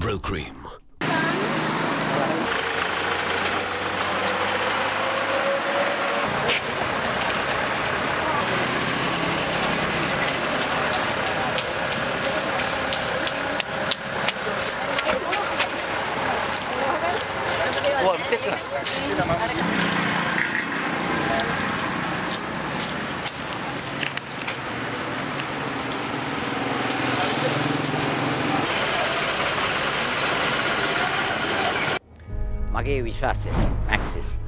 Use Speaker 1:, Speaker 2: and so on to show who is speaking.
Speaker 1: Brill Cream.
Speaker 2: 와밑 paguei
Speaker 3: o disfarce. Maxis.